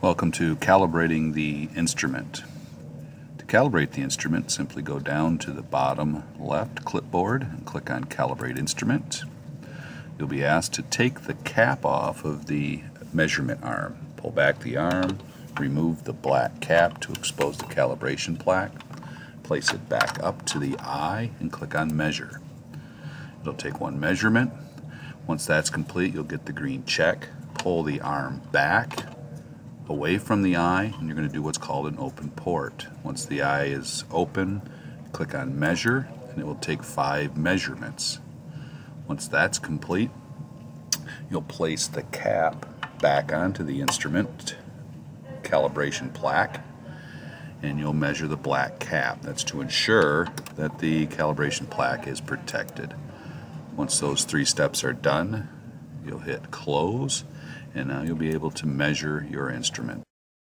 Welcome to calibrating the instrument. To calibrate the instrument, simply go down to the bottom left clipboard and click on Calibrate Instrument. You'll be asked to take the cap off of the measurement arm. Pull back the arm, remove the black cap to expose the calibration plaque, place it back up to the eye and click on Measure. It'll take one measurement. Once that's complete, you'll get the green check. Pull the arm back away from the eye and you're going to do what's called an open port. Once the eye is open, click on measure and it will take five measurements. Once that's complete, you'll place the cap back onto the instrument calibration plaque and you'll measure the black cap. That's to ensure that the calibration plaque is protected. Once those three steps are done, you'll hit close and now you'll be able to measure your instrument.